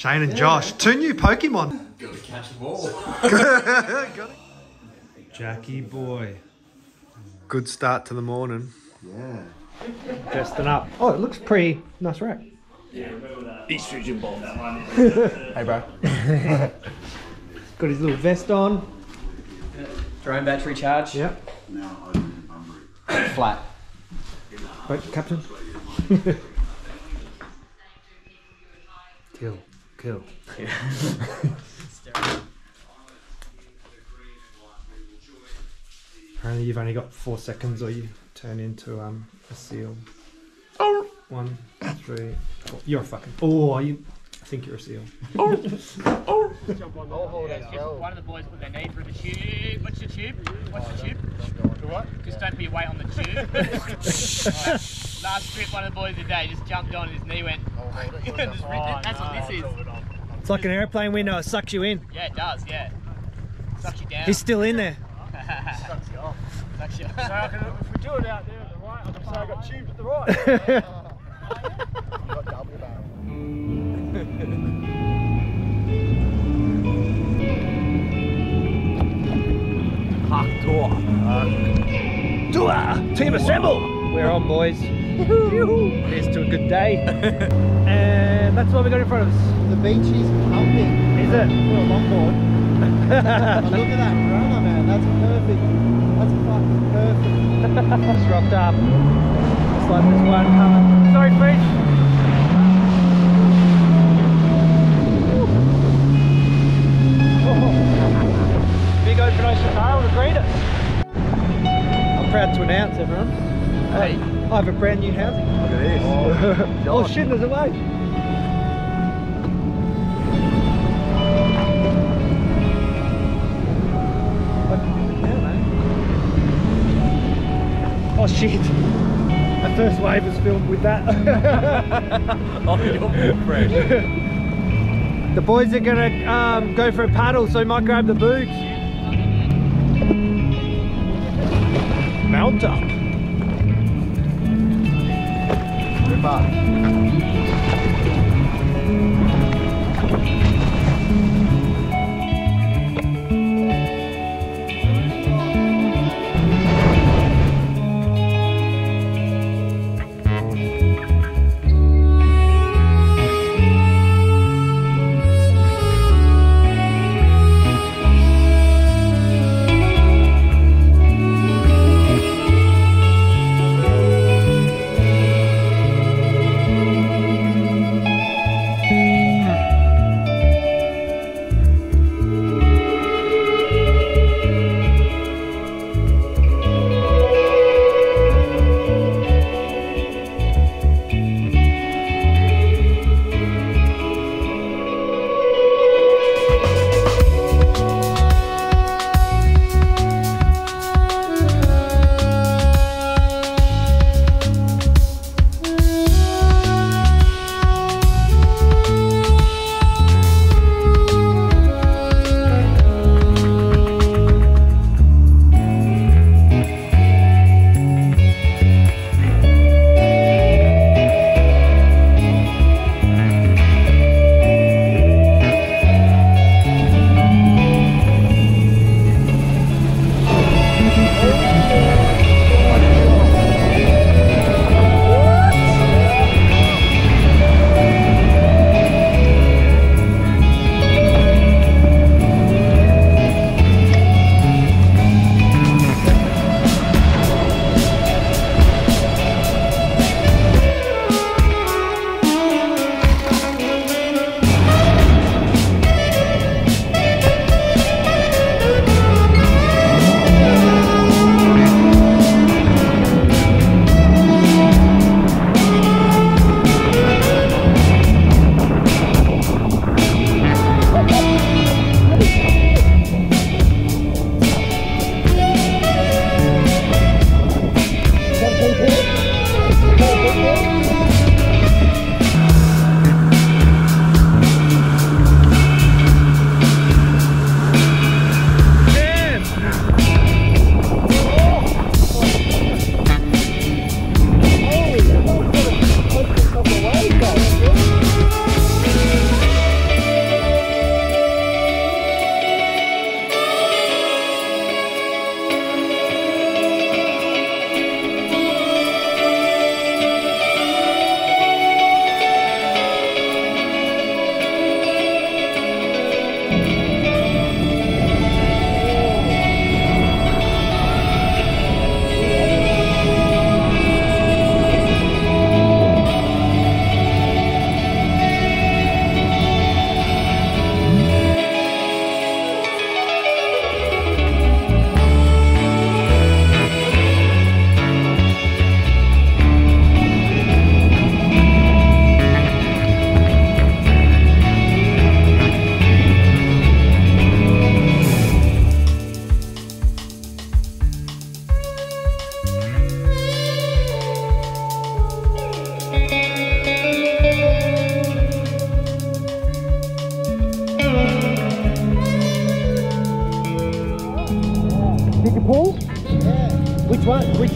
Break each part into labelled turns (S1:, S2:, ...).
S1: Shane and Josh, two new Pokemon.
S2: Gotta catch them all.
S1: Jackie boy. Good start to the morning.
S2: Yeah.
S1: Dresting up. Oh, it looks pretty nice rack.
S2: Estrogen bomb. That one.
S3: Hey, bro.
S1: Got his little vest on.
S3: Drone battery charge.
S1: Yep.
S3: Flat.
S1: Wait, Captain. kill, kill. Apparently, you've only got four seconds, or you turn into um a seal. One, three. Four. You're a fucking. Oh, you. I think you're a seal.
S4: One of the boys put their knee through the tube. What's your tube? What's the tube? what? Just don't be your weight on the tube. Alright. Last trip, one of the boys today just jumped on and his knee went. just ripped it. That's what this is.
S1: It's like an airplane window. It sucks you in.
S4: Yeah, it does. Yeah. Sucks you down.
S1: He's still in there.
S4: Sucks you off. Sucks you
S5: So I can, if we do it out there at the right, I'm can say I got tubes at the right.
S1: Team assemble! We're on, boys. Here's to a good day. and that's what we got in front of us.
S6: The beach is pumping
S1: Is it?
S6: for a longboard. look at that runner, man. That's perfect. That's fucking perfect.
S1: Just rocked up. Looks like there's one coming. Sorry, French. Big open ocean barrel to greet us. I'm proud to announce, everyone. Hey, I have a brand new housing.
S2: Look at this.
S1: Oh shit, there's a wave. Oh shit. The first wave was filmed with that.
S2: Oh, you're fresh.
S1: the boys are gonna um, go for a paddle, so we might grab the boots. Mount up.
S2: 吧。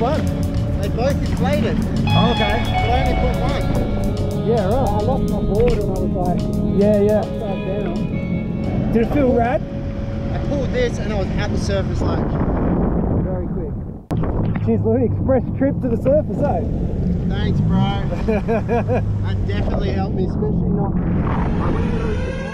S6: One. They both inflated.
S5: Oh, okay.
S6: But I only put one.
S5: Yeah, right. I lost my board and I was like, yeah, yeah.
S6: Down.
S5: Did it feel rad?
S6: I pulled this and I was at the surface like very quick.
S5: Cheers, Louis. Express trip to the surface, eh?
S6: Thanks, bro. that definitely helped me, especially not.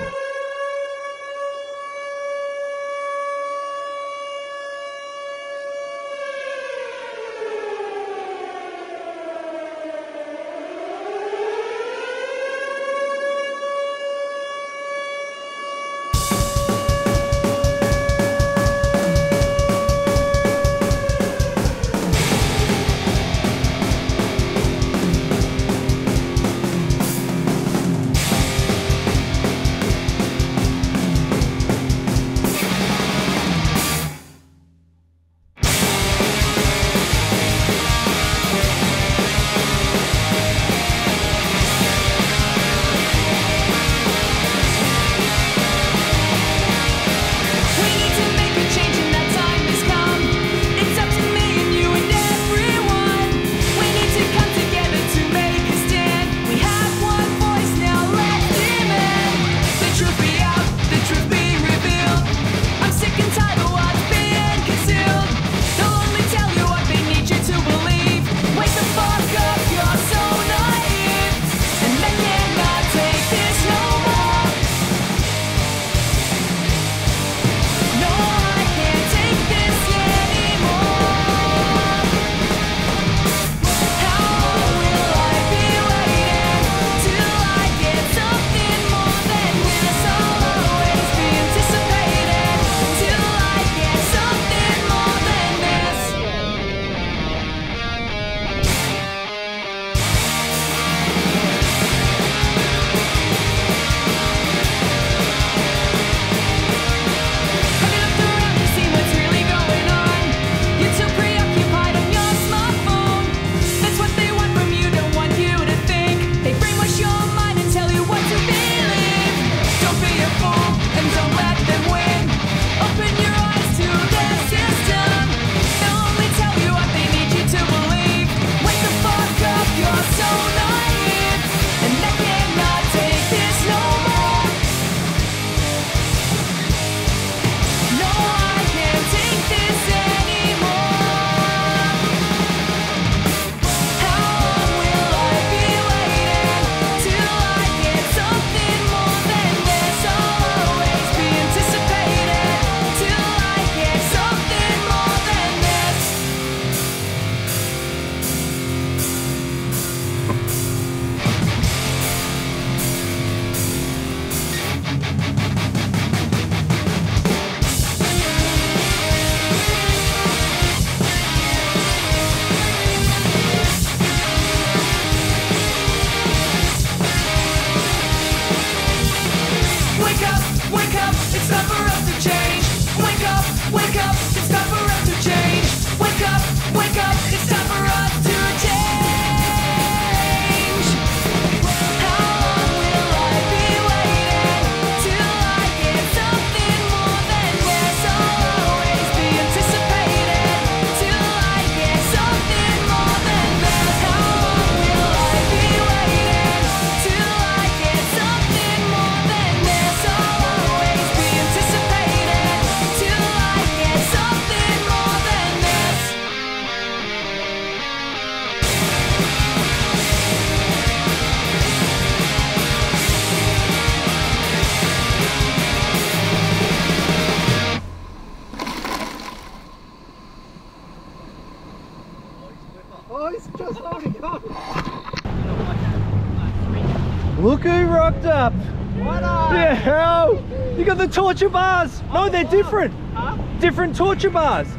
S5: torture bars. No, they're different. Huh? Different torture bars.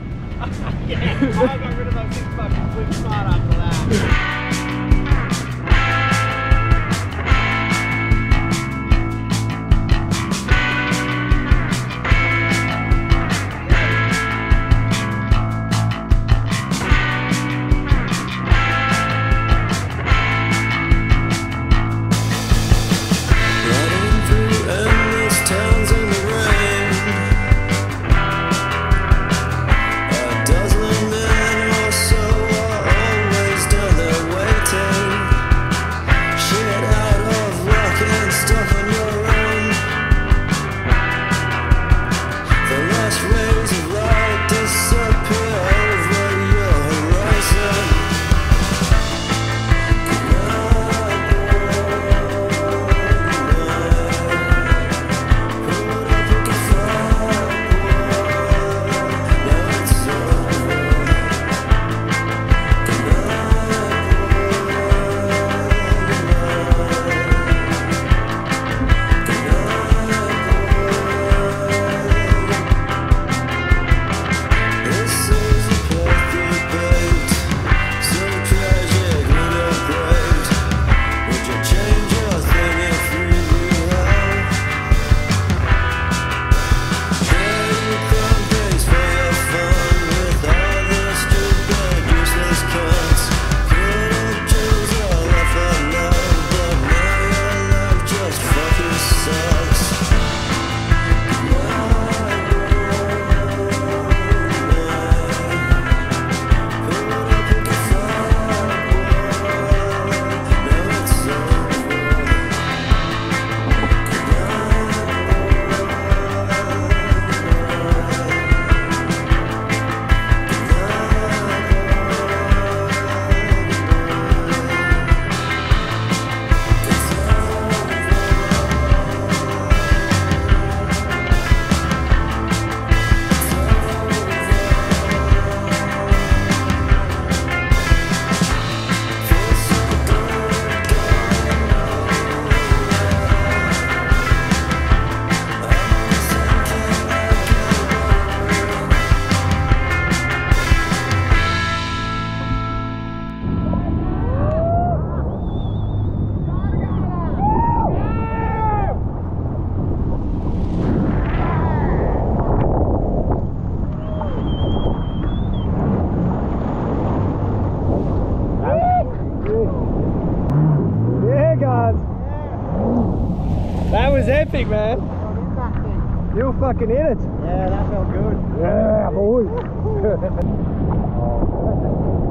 S4: yeah, I got rid of six quick smart after that.
S7: Up.
S6: terrific, man. You're fucking in it.
S5: Yeah, that felt good.
S6: Yeah, boy.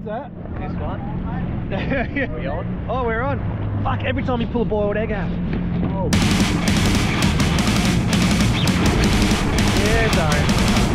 S6: What's that?
S1: This one. Are we on?
S6: Oh, we're on. Fuck, every time you pull a boiled egg out.
S1: Oh.
S6: Yeah, sorry.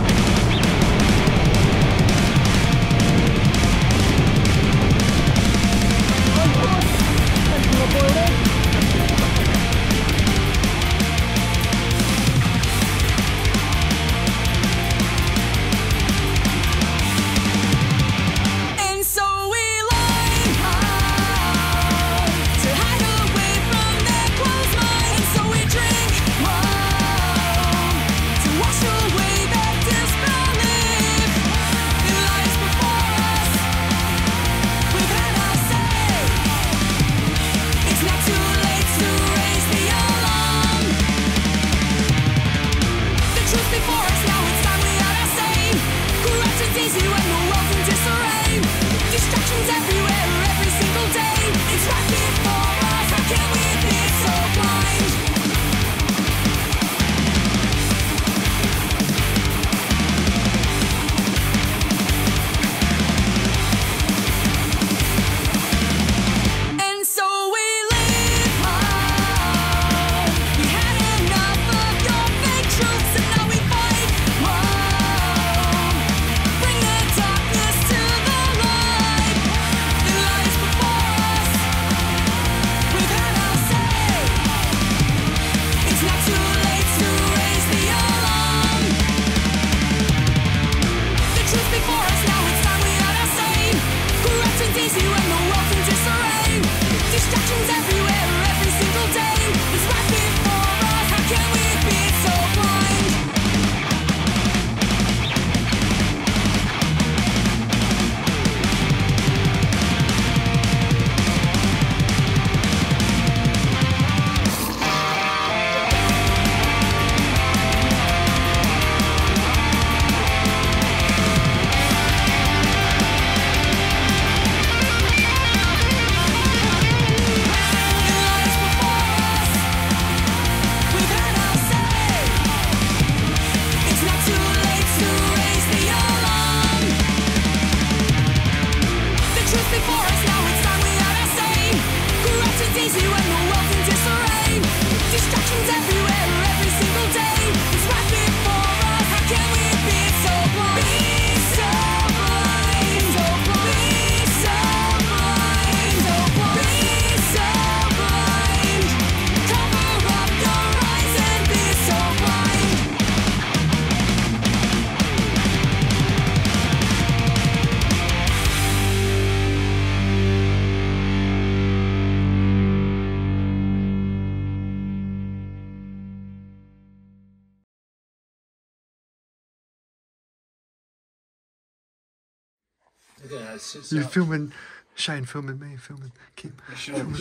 S8: You're filming Shane, filming me, filming Kim, filming,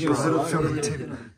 S8: filming Tim.